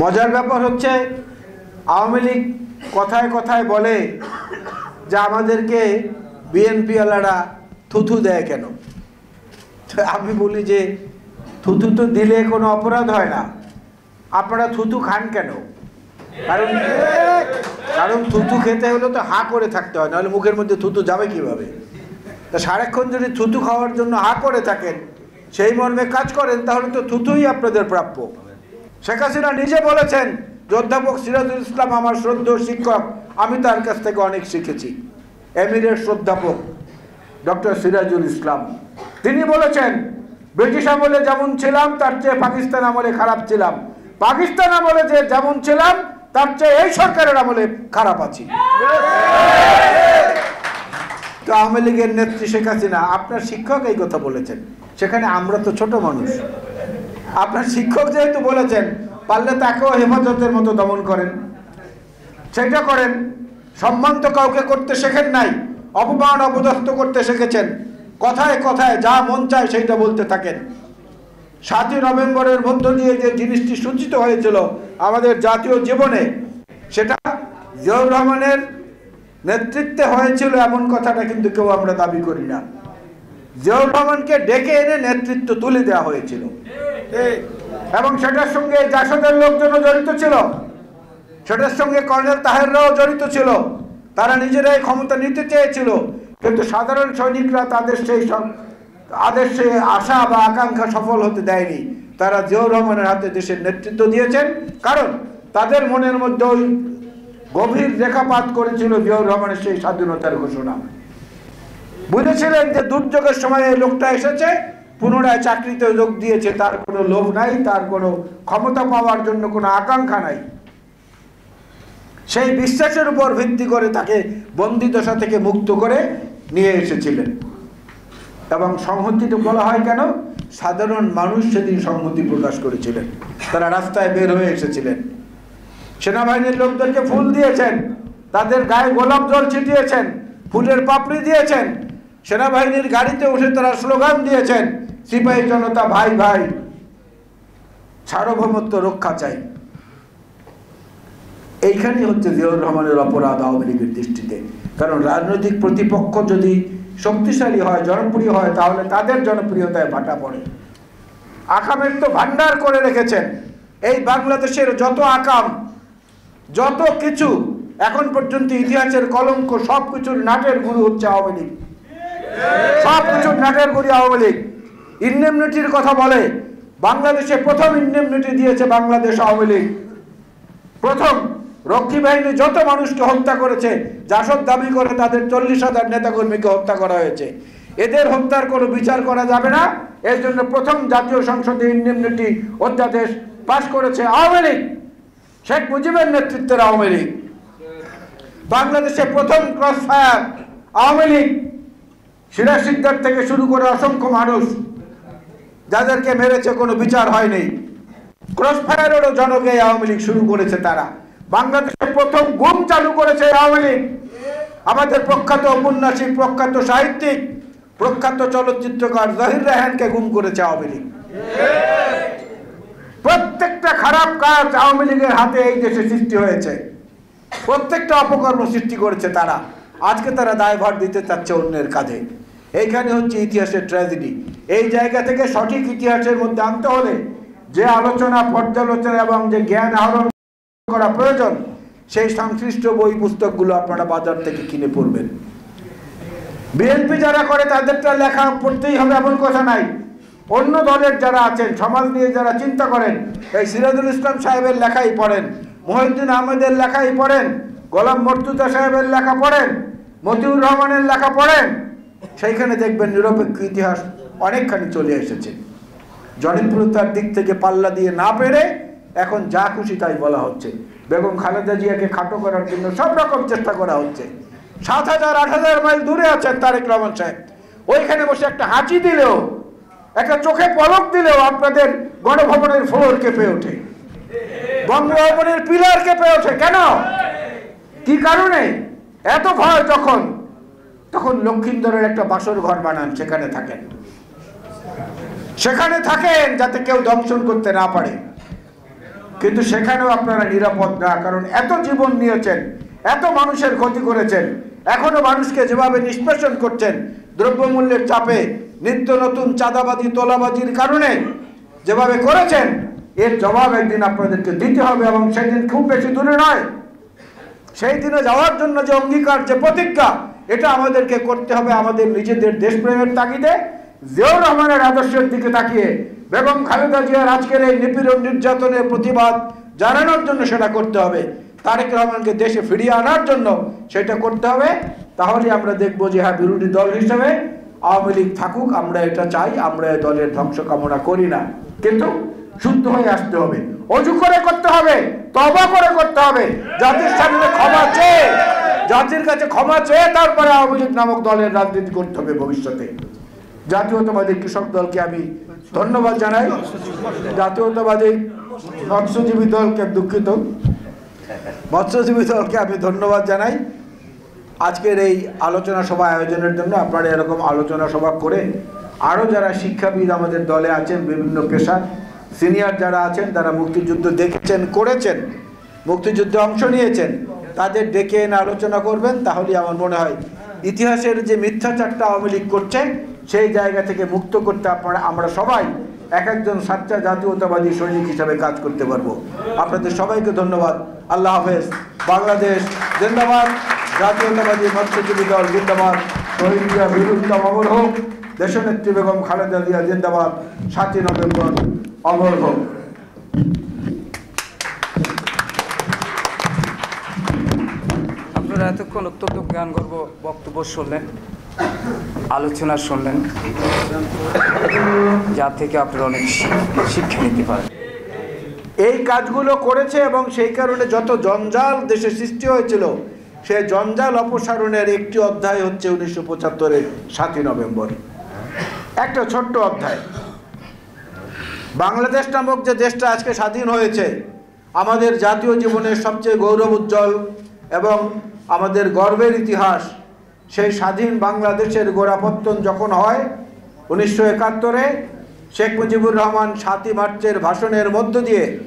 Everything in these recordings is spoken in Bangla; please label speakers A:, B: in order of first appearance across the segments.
A: মজার ব্যাপার হচ্ছে, আওয়ামী লীগ কথায় কথায় বলে যে আমাদেরকে বিএনপি ওয়ালারা থুথু দেয় কেন? আমি বলি যে, থুথু তো দিলে কোনো অপরাধ হয় না। আপনারা থুথু খান কেন? কারণ কারণ থুতু খেতে হলে তো হা করে থাকতে হয়, নাহলে মুখের মধ্যে থুতু যাবে কীভাবে? তা সারাক্ষণ যদি থুতু খাওয়ার জন্য হা করে থাকেন, সেই মর্মে কাজ করেন, তাহলে তো থুতুই আপনাদের প্রাপ্য। শেখ হাসিনা নিজে বলেছেন অধ্যাপক সিরাজুল ইসলাম আমার শ্রদ্ধেয় শিক্ষক, আমি তার কাছ থেকে অনেক শিখেছি। এমিরের শ্রদ্ধাপক ডক্টর সিরাজুল ইসলাম। তিনি বলেছেন, ব্রিটিশ আমলে যেমন ছিলাম, তার চেয়ে পাকিস্তান আমলে খারাপ ছিলাম। পাকিস্তান আমলে যে যেমন ছিলাম, তার চেয়ে এই সরকারের আমলে খারাপ আছি। তো আওয়ামী লীগের নেত্রী শেখ হাসিনা, আপনার শিক্ষক এই কথা বলেছেন। সেখানে আমরা তো ছোট মানুষ। আপনার শিক্ষক যেহেতু বলেছেন, পারলে তাকেও হেফাজতের মতো দমন করেন। সেটা করেন, সম্মান তো কাউকে করতে শেখেন নাই, অপমান অপদস্থ করতে শিখেছেন, কথায় কথায় যা মন চায় সেইটা বলতে থাকেন। সাতই নভেম্বরের মধ্য দিয়ে যে জিনিসটি সূচিত হয়েছিল আমাদের জাতীয় জীবনে, সেটা জিয়াউর রহমানের নেতৃত্বে হয়েছিল এমন কথাটা কিন্তু কেউ আমরা দাবি করি না। জিয়াউর রহমানকে ডেকে এনে নেতৃত্ব তুলে দেওয়া হয়েছিল। এবং সেটার সঙ্গে জাসদের লোকজনও জড়িত ছিল। সেটার সঙ্গে কর্নেল তাহেররাও জড়িত ছিল। তারা নিজেরাই ক্ষমতা নিতে চেয়েছিল। কিন্তু সাধারণ সৈনিকরা তাদের সেই আদেশে আশা বা আকাঙ্ক্ষা সফল হতে দেয়নি। তারা জিয়াউর রহমানের হাতে দেশের নেতৃত্ব দিয়েছেন। কারণ তাদের মনের মধ্যে ওই গভীর রেখাপাত করেছিল জিয়াউর রহমানের সেই স্বাধীনতার ঘোষণা। বুঝেছিলেন যে দুর্যোগের সময় এই লোকটা এসেছে। পুনরায় চাকরিতে যোগ দিয়েছে, তার কোনো লোভ নাই, তার কোনো ক্ষমতা পাওয়ার জন্য কোনো আকাঙ্ক্ষা নাই। সেই বিশ্বাসের উপর ভিত্তি করে তাকে বন্দিদশা থেকে মুক্ত করে নিয়ে এসেছিলেন। এবং সংহতিতে বলা হয় কেন? সাধারণ মানুষ সেদিন সংহতি প্রকাশ করেছিলেন। তারা রাস্তায় বের হয়ে এসেছিলেন। সেনাবাহিনীর লোকদেরকে ফুল দিয়েছেন, তাদের গায়ে গোলাপ জল ছিটিয়েছেন, ফুলের পাপড়ি দিয়েছেন, সেনাবাহিনীর গাড়িতে উঠে তারা স্লোগান দিয়েছেন সিপাহী জনতা, ভাই ভাই, সার্বভৌমত্ব রক্ষা চাই। এইখানেই হচ্ছে জিয়াউর রহমানের অপরাধ আওয়ামী লীগের দৃষ্টিতে। কারণ রাজনৈতিক প্রতিপক্ষ যদি শক্তিশালী হয়, জনপ্রিয় হয়, তাহলে তাদের জনপ্রিয়তায় ভাটা পড়ে। আকামের তো ভান্ডার করে রেখেছেন। এই বাংলাদেশের যত আকাম, যত কিছু, এখন পর্যন্ত ইতিহাসের কলঙ্ক সব কিছুর নাটের গুরু হচ্ছে আওয়ামী লীগ। সব কিছুর নাটের গুরু আওয়ামী লীগ। ইন্ডেমনিটির কথা বলে, বাংলাদেশে প্রথম ইন্ডেমনিটি দিয়েছে বাংলাদেশ আওয়ামী লীগ। প্রথম রক্ষী বাহিনী যত মানুষকে হত্যা করেছে জাসদ দাবি করে তাদের চল্লিশ হাজার নেতাকর্মীকে হত্যা করা হয়েছে। এদের হত্যার কোনো বিচার করা যাবে না। এর জন্য প্রথম জাতীয় সংসদে ইন্ডেমনিটি অধ্যাদেশ পাশ করেছে আওয়ামী লীগ। শেখ মুজিবের নেতৃত্বের আওয়ামী লীগ। বাংলাদেশে প্রথম ক্রস ফায়ার আওয়ামী লীগ। সিরাজ সিকদার থেকে শুরু করে অসংখ্য মানুষ যাদেরকে মেরেছে কোনো বিচার হয়নি। ক্রস ফায়ারেরও জনকে আওয়ামী লীগ শুরু করেছে তারা। বাংলাদেশে প্রথম গুম চালু করেছে আওয়ামী লীগ। আমাদের প্রখ্যাত উপন্যাসিক প্রখ্যাত সাহিত্যিক, প্রখ্যাত চলচ্চিত্রকার জহির রেহানকে গুম করেছে আওয়ামী লীগ। প্রত্যেকটা খারাপ কাজ আওয়ামী লীগের হাতে এই দেশে সৃষ্টি হয়েছে। প্রত্যেকটা অপকর্ম সৃষ্টি করেছে তারা। আজকে তারা দায়ভার দিতে চাচ্ছে অন্যের কাঁধে। এইখানে হচ্ছে ইতিহাসের ট্র্যাজেডি এই জায়গা থেকে সঠিক ইতিহাসের মধ্যে আনতে হলে যে আলোচনা, পর্যালোচনা এবং যে জ্ঞান আহরণ করা প্রয়োজন, সেই সংশ্লিষ্ট বই পুস্তকগুলো আপনারা বাজার থেকে কিনে পড়বেন। বিএনপি যারা করে, তাদেরটা লেখা পড়তেই হবে, এমন কথা নাই। অন্য দলের যারা আছেন, সমাজ নিয়ে যারা চিন্তা করেন, এই সিরাজুল ইসলাম সাহেবের লেখাই পড়েন, মহিউদ্দিন আহমেদের লেখাই পড়েন, গোলাম মর্তুজা সাহেবের লেখা পড়েন, মতিউর রহমানের লেখা পড়েন সেইখানে দেখবেন নিরপেক্ষ ইতিহাস অনেকখানি চলে এসেছে। জনপ্রিয়তার দিক থেকে পাল্লা দিয়ে না পেরে এখন যা খুশি তাই বলা হচ্ছে। বেগম খালেদা জিয়াকে খাটো করার জন্য সব রকম চেষ্টা করা হচ্ছে। সাত হাজার, আট হাজার মাইল দূরে আছেন তারেক রহমান সাহেব। ওইখানে বসে একটা হাঁচি দিলেও, একটা চোখে পলক দিলেও আপনাদের গণভবনের ফ্লোর কেঁপে ওঠে। বঙ্গভবনের পিলার কেঁপে ওঠে। কেন? কি কারণে? এত ভয় যখন তখন লক্ষিন্দরের একটা বাসর ঘর বানান, সেখানে থাকেন। সেখানে থাকেন যাতে কেউ দংশন করতে না পারে। কিন্তু সেখানেও আপনারা নিরাপদ না, কারণ এত জীবন নিয়েছেন, এত মানুষের ক্ষতি করেছেন, এখনও মানুষকে যেভাবে নিষ্পেষণ করছেন, দ্রব্যমূল্যের চাপে, নিত্য নতুন চাঁদাবাজি, তোলাবাজির কারণে যেভাবে করেছেন, এর জবাব একদিন আপনাদেরকে দিতে হবে এবং সেদিন খুব বেশি দূরে নয়। সেই দিনে যাওয়ার জন্য যে অঙ্গীকার, যে প্রতিজ্ঞা এটা আমাদেরকে করতে হবে আমাদের নিজেদের দেশপ্রেমের তাগিদে। জিয়াউর রহমানের আদর্শের দিকে তাকিয়ে বেগম খালেদা জিয়ার আজকের এই নিপীড়ন নির্যাতনের প্রতিবাদ জানানোর জন্য সেটা করতে হবে। তারেক রহমানকে দেশে ফিরিয়ে আনার জন্য সেটা করতে হবে। তাহলে আমরা দেখব যে হ্যাঁ বিরোধী দল হিসেবে আওয়ামী লীগ থাকুক, আমরা এটা চাই, আমরা এই দলের ধ্বংস কামনা করি না। কিন্তু শুদ্ধ হয়ে আসতে হবে। অজু করে করতে হবে তবা করে করতে হবে, জাতির সামনে ক্ষমা চেয়ে। জাতির কাছে ক্ষমা চেয়ে তারপরে আওয়ামী লীগ নামক দলের রাজনীতি করতে হবে ভবিষ্যতে। জাতীয়তাবাদী কৃষক দলকে আমি ধন্যবাদ জানাই। জাতীয়তাবাদী মৎস্যজীবী দলকে দুঃখিত। মৎস্যজীবী দলকে আমি ধন্যবাদ জানাই। আজকের এই আলোচনা সভা আয়োজনের জন্য আপনারা এরকম আলোচনা সভা করে আরও যারা শিক্ষাবিদ আমাদের দলে আছেন, বিভিন্ন পেশার সিনিয়র যারা আছেন, তারা মুক্তিযুদ্ধ দেখেছেন, করেছেন, মুক্তিযুদ্ধে অংশ নিয়েছেন। তাদের ডেকে এনে আলোচনা করবেন তাহলে আমার মনে হয় ইতিহাসের যে মিথ্যাচারটা আওয়ামী লীগ করছে, সেই জায়গা থেকে মুক্ত করতে আপনারা আমরা সবাই এক একজন সাচ্চা জাতীয়তাবাদী সৈনিক হিসাবে কাজ করতে পারব। আপনাদের সবাইকে ধন্যবাদ। আল্লাহ হাফেজ। বাংলাদেশ জিন্দাবাদ। জাতীয়তাবাদী মৎস্যজীবী দল জিন্দাবাদ। শহীদ জিয়া বীরুত্তম অমর হোক। দেশনেত্রী বেগম খালেদা জিয়া জিন্দাবাদ। সাতই নভেম্বর অমর হোক।
B: আপনারা এতক্ষণ অত্যন্ত জ্ঞান গর্ব বক্তব্য শুনলেন? আলোচনা শুনলেন? যা থেকে আপনারা অনেক শিক্ষা নিতে পারেন।
A: এই কাজগুলো করেছে এবং সেই কারণে যত জঞ্জাল দেশে সৃষ্টি হয়েছিল, সে জঞ্জাল অপসারণের একটি অধ্যায় হচ্ছে উনিশশো পঁচাত্তরের সাতই নভেম্বর। একটা ছোট্ট অধ্যায়। বাংলাদেশ নামক যে দেশটা আজকে স্বাধীন হয়েছে, আমাদের জাতীয় জীবনের সবচেয়ে গৌরব উজ্জ্বল এবং আমাদের গর্বের ইতিহাস, সেই স্বাধীন বাংলাদেশের গোড়াপত্তন যখন হয়, উনিশশো একাত্তরে শেখ মুজিবুর রহমান সাতই মার্চের ভাষণের মধ্য দিয়ে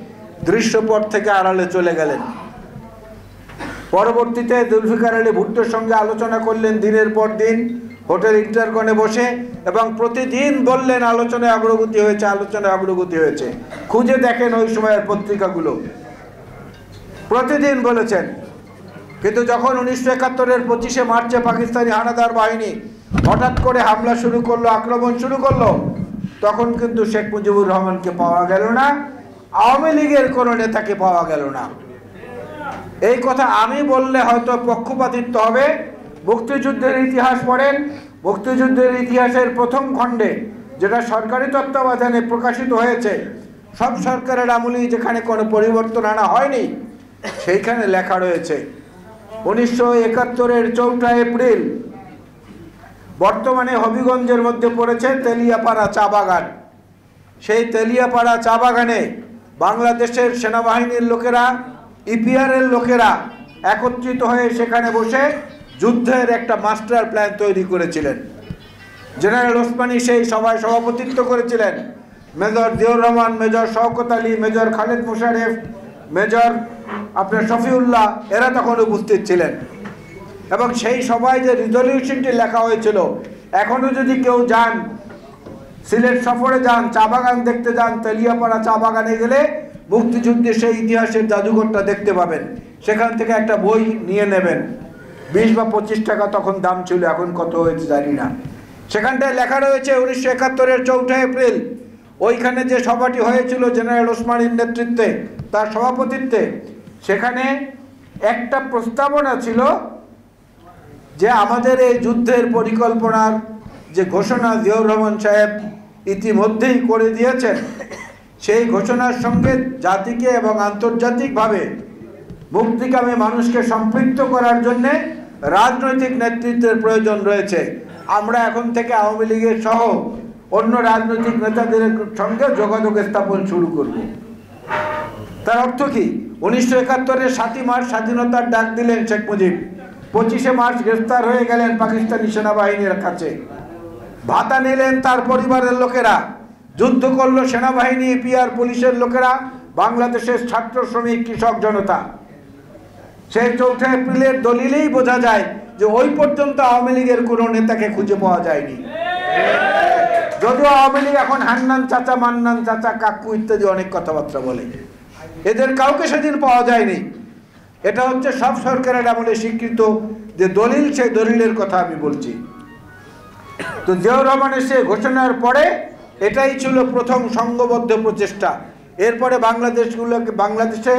A: দৃশ্যপট থেকে আড়ালে চলে গেলেন। পরবর্তীতে জুলফিকার আলী ভুট্টোর সঙ্গে আলোচনা করলেন দিনের পর দিন, হোটেল ইন্টারকনে বসে এবং প্রতিদিন বললেন, আলোচনায় অগ্রগতি হয়েছে, আলোচনায় অগ্রগতি হয়েছে। খুঁজে দেখেন ওই সময়ের পত্রিকাগুলো। প্রতিদিন বলেছেন কিন্তু যখন উনিশশো একাত্তরের পঁচিশে মার্চে পাকিস্তানি হানাদার বাহিনী হঠাৎ করে হামলা শুরু করল, আক্রমণ শুরু করল, তখন কিন্তু শেখ মুজিবুর রহমানকে পাওয়া গেল না, আওয়ামী লীগের কোনো নেতাকে পাওয়া গেল না। এই কথা আমি বললে হয়তো পক্ষপাতিত্ব হবে। মুক্তিযুদ্ধের ইতিহাস পড়েন, মুক্তিযুদ্ধের ইতিহাসের প্রথম খণ্ডে যেটা সরকারি তত্ত্বাবধানে প্রকাশিত হয়েছে, সব সরকারের আমলেই যেখানে কোনো পরিবর্তন আনা হয়নি, সেইখানে লেখা রয়েছে উনিশশো একাত্তরের চৌঠা এপ্রিল। বর্তমানে হবিগঞ্জের মধ্যে পড়েছে তেলিয়াপাড়া চা বাগান। সেই তেলিয়াপাড়া চা বাগানে বাংলাদেশের সেনাবাহিনীর লোকেরা, ইপিআরের লোকেরা একত্রিত হয়ে সেখানে বসে যুদ্ধের একটা মাস্টার প্ল্যান তৈরি করেছিলেন। জেনারেল ওসমানী সেই সভায় সভাপতিত্ব করেছিলেন। Major Ziaur Rahman, major Shawkat Ali, major Khaled Musharraf major আপনার শফিউল্লাহ, এরা তখন উপস্থিত ছিলেন। এবং সেই সভায় যে রিজলিউশনটি লেখা হয়েছিল এখনও যদি কেউ যান, সিলেট সফরে যান, চা বাগান দেখতে যান, তেলিয়াপাড়া চা বাগানে গেলে মুক্তিযুদ্ধের সেই ইতিহাসের জাদুঘরটা দেখতে পাবেন। সেখান থেকে একটা বই নিয়ে নেবেন। বিশ বা পঁচিশ টাকা তখন দাম ছিল, এখন কত হয়েছে জানি না। সেখানটায় লেখা রয়েছে, উনিশশো একাত্তরের চৌঠা এপ্রিল। ওইখানে যে সভাটি হয়েছিল, জেনারেল ওসমানীর নেতৃত্বে তার সভাপতিত্বে সেখানে একটা প্রস্তাবনা ছিল যে আমাদের এই যুদ্ধের পরিকল্পনার যে ঘোষণা জিয়াউর রহমান সাহেব ইতিমধ্যেই করে দিয়েছেন, সেই ঘোষণার সঙ্গে জাতিকে এবং আন্তর্জাতিকভাবে মুক্তিকামী মানুষকে সম্পৃক্ত করার জন্যে রাজনৈতিক নেতৃত্বের প্রয়োজন রয়েছে। আমরা এখন থেকে আওয়ামী লীগের সহ অন্য রাজনৈতিক নেতাদের সঙ্গে যোগাযোগ স্থাপন শুরু করব। তার অর্থ কি? উনিশশো একাত্তরের সাতই মার্চ স্বাধীনতার ডাক দিলেন শেখ মুজিব। পঁচিশে মার্চ গ্রেফতার হয়ে গেলেন পাকিস্তানি সেনাবাহিনীর কাছে। ভাতা নিলেন তার পরিবারের লোকেরা। যুদ্ধ করল সেনাবাহিনী পিআর পুলিশের লোকেরা, বাংলাদেশের ছাত্র শ্রমিক, কৃষক জনতা। সেই চৌঠা এপ্রিলের দলিলেই বোঝা যায় যে ওই পর্যন্ত আওয়ামী লীগের কোনো নেতাকে খুঁজে পাওয়া যায়নি। যদিও আওয়ামী লীগ এখন হান্নান চাচা, মান্নান চাচা, কাকু ইত্যাদি অনেক কথাবার্তা বলে। এদের কাউকে সেদিন পাওয়া যায়নি। এটা হচ্ছে সব সরকারের আমলে স্বীকৃত যে দলিল, সেই দলিলের কথা আমি বলছি। তো জিয়াউর রহমান এসে ঘোষণার পরে এটাই ছিল প্রথম সংঘবদ্ধ প্রচেষ্টা। এরপরে বাংলাদেশগুলোকে বাংলাদেশে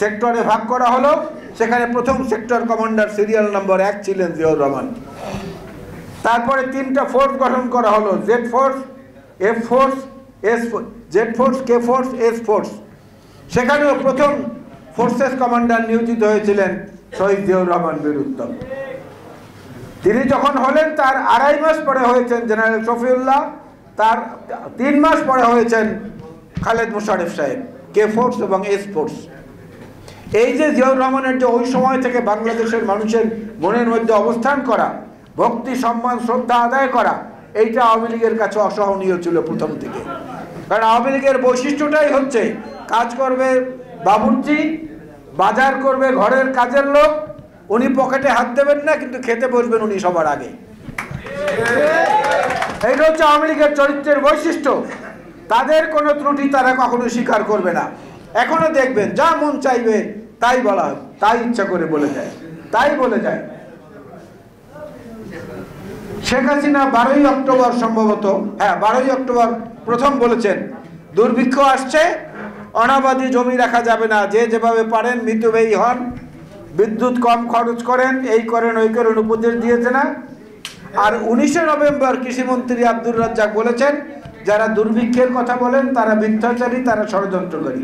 A: সেক্টরে ভাগ করা হলো। সেখানে প্রথম সেক্টর কমান্ডার সিরিয়াল নম্বর এক ছিলেন জিয়াউর রহমান। তারপরে তিনটা ফোর্স গঠন করা হলো, Z force, F force, S Z force, K force, S force. সেখানেও প্রথম ফোর্সেস কমান্ডার নিয়োজিত হয়েছিলেন শহীদ জিয়াউর রহমান বীর উত্তম। তিনি যখন হলেন, তার আড়াই মাস পরে হয়েছেন জেনারেল শফিউল্লাহ, তার তিন মাস পরে হয়েছেন খালেদ মুশারেফ সাহেব, কে ফোর্স এবং এস ফোর্স এই যে জিয়াউর রহমানের যে ওই সময় থেকে বাংলাদেশের মানুষের মনের মধ্যে অবস্থান করা, ভক্তি, সম্মান, শ্রদ্ধা আদায় করা, এইটা আওয়ামী লীগের কাছে অসহনীয় ছিল প্রথম থেকে। কারণ আওয়ামী লীগের বৈশিষ্ট্যটাই হচ্ছে কাজ করবে বাবুর্চি, বাজার করবে ঘরের কাজের লোক, উনি পকেটে হাত দেবেন না, কিন্তু খেতে বসবেন উনি সবার আগে। এইটা হচ্ছে আওয়ামী লীগের চরিত্রের বৈশিষ্ট্য, তাদের কোনো ত্রুটি তারা কখনো স্বীকার করবে না। এখনও দেখবেন, যা মন চাইবে, তাই বলা হয়, তাই ইচ্ছা করে বলে যায়, তাই বলে যায়। শেখ হাসিনা বারোই অক্টোবর সম্ভবত হ্যাঁ বারোই অক্টোবর প্রথম বলেছেন, দুর্ভিক্ষ আসছে অনাবাদী জমি রাখা যাবে না। যে যেভাবে পারেন মৃত্যুব্যয়ী হন। বিদ্যুৎ কম খরচ করেন, এই করেন, ওই করেন উপদেশ দিয়েছে না। আর উনিশে নভেম্বর কৃষিমন্ত্রী আব্দুর রাজ্জাক বলেছেন, যারা দুর্ভিক্ষের কথা বলেন, তারা মিথ্যাচারী, তারা ষড়যন্ত্রকারী।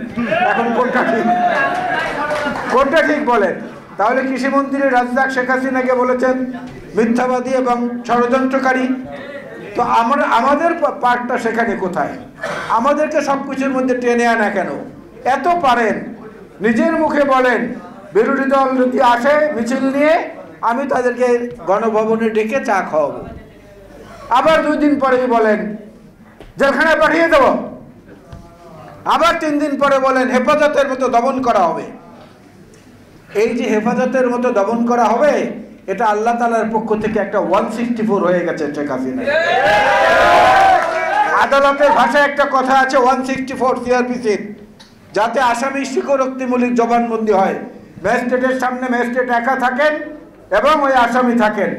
A: এখন কোনটা ঠিক? কোনটা ঠিক বলেন? তাহলে কৃষিমন্ত্রী রাজ্জাক শেখ হাসিনাকে বলেছেন, মিথ্যাবাদী এবং ষড়যন্ত্রকারী। তো আমরা আমাদের পার্টটা সেখানে কোথায়? আমাদেরকে সব কিছুর মধ্যে টেনে আনা কেন? এত পারেন। নিজের মুখে বলেন, বিরোধী দল যদি আসে মিছিল নিয়ে, আমি তাদেরকে গণভবনে ডেকে চা খাওয়াবো। আবার দুই দিন পরেই বলেন, জেলখানায় পাঠিয়ে দেব। আবার তিন দিন পরে বলেন, হেফাজতের মতো দমন করা হবে। এই যে হেফাজতের মতো দমন করা হবে, এটা আল্লাহ তালার পক্ষ থেকে একটা ওয়ান সিক্সটি ফোর হয়ে গেছে শেখ হাসিনা আদালতের ভাষায় একটা কথা আছে ওয়ান সিক্সটি ফোর সিআরপিসির যাতে আসামি স্বীকারোক্তিমূলক জবানবন্দি হয়। ম্যাজিস্ট্রেটের সামনে ম্যাজিস্ট্রেট একা থাকেন এবং ওই আসামি থাকেন।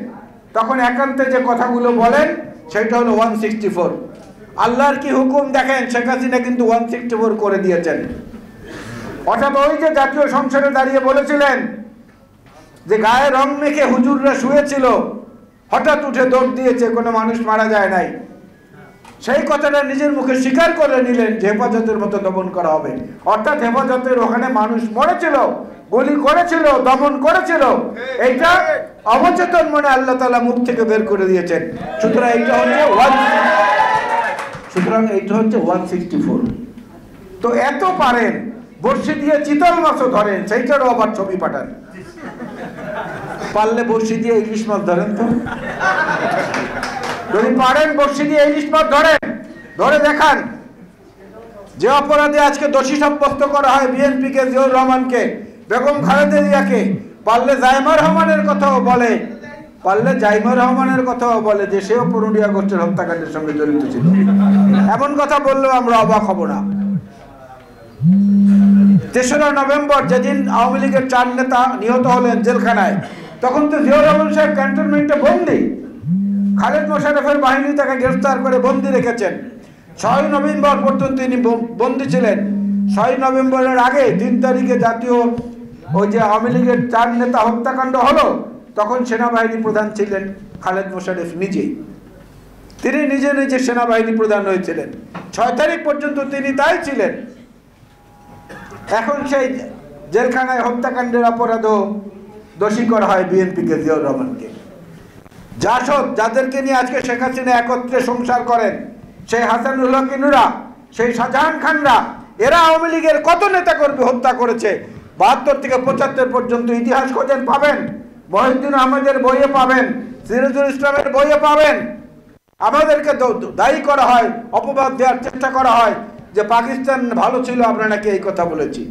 A: তখন একান্তে যে কথাগুলো বলেন, সেটা হলো ওয়ান সিক্সটি ফোর আল্লাহর কি হুকুম দেখেন? শেখ হাসিনা কিন্তু ওয়ান সিক্সটি ফোর করে দিয়েছেন। অর্থাৎ ওই যে জাতীয় সংসদে দাঁড়িয়ে বলেছিলেন যে গায়ে রং মেখে হুজুররা শুয়েছিল, হঠাৎ উঠে দৌড় দিয়েছে, কোনো মানুষ মারা যায় নাই। সেই কথাটা নিজের মুখে স্বীকার করে নিলেন যে হেফাজতের মতো দমন করা হবে। অর্থাৎ হেফাজতের ওখানে মানুষ মরেছিল, গুলি করেছিল, দমন করেছিল। এইটা অবচেতন মনে আল্লাহ তালা মুখ থেকে বের করে দিয়েছেন। সুতরাং এইটা হচ্ছে ওয়ান সুতরাং এইটা হচ্ছে ওয়ান সিক্সটি ফোর। তো এত পারেন, বর্ষি দিয়ে চিতল মাছও ধরেন, সেইটারও আবার ছবি পাঠান। পারলে বর্ষি দিয়ে ইলিশ মাছ ধরেন তো। যদি পারেন বর্ষি দিয়ে এই মাছ ধরেন। ধরে দেখান। যে অপরাধে আজকে দোষী সাব্যস্ত করা হয় বিএনপিকে, জিয়াউর রহমানকে, বেগম খালেদা জিয়াকে, পারলে জাইমা রহমানের কথাও বলে, পারলে জাইমা রহমানের কথাও বলে যে সেও পুরুলিয়া গোষ্ঠীর হত্যাকাণ্ডের সঙ্গে জড়িত ছিল। এমন কথা বললেও আমরা অবাক হব না। তেসরা নভেম্বর যেদিন আওয়ামী লীগের চার নেতা নিহত হলেন জেলখানায়, তখন তো জিয়াউর রহমান সাহেব ক্যান্টনমেন্টে বন্দি। খালেদ মোশারফের বাহিনী তাকে গ্রেফতার করে বন্দি রেখেছেন। ছয় নভেম্বর পর্যন্ত তিনি বন্দি ছিলেন। ছয় নভেম্বরের আগে তিন তারিখে জাতীয় ওই যে আওয়ামী লীগের চার নেতা হত্যাকাণ্ড হলো, তখন সেনাবাহিনী প্রধান ছিলেন খালেদ মোশারফ নিজেই। তিনি নিজে নিজে সেনাবাহিনী প্রধান হয়েছিলেন। ছয় তারিখ পর্যন্ত তিনি তাই ছিলেন। এখন সেই জেলখানায় হত্যাকাণ্ডের অপরাধও দোষী করা হয় বিএনপিকে জিয়াউর রহমানকে। জাসদ যাদেরকে নিয়ে আজকে শেখ হাসিনা একত্রে সংসার করেন, সেই হাসানুল হক ইনুরা সেই শাহজাহান খানরা, এরা আওয়ামী লীগের কত নেতা কর্মী হত্যা করেছে? বাহাত্তর থেকে পঁচাত্তর পর্যন্ত ইতিহাস খোঁজেন পাবেন, মহিউদ্দিন আহমেদের বইয়ে পাবেন, সিরাজুল ইসলামের বইয়ে পাবেন। আমাদেরকে দায়ী করা হয়, অপবাদ দেওয়ার চেষ্টা করা হয় যে পাকিস্তান ভালো ছিল, আমরা নাকি এই কথা বলেছি।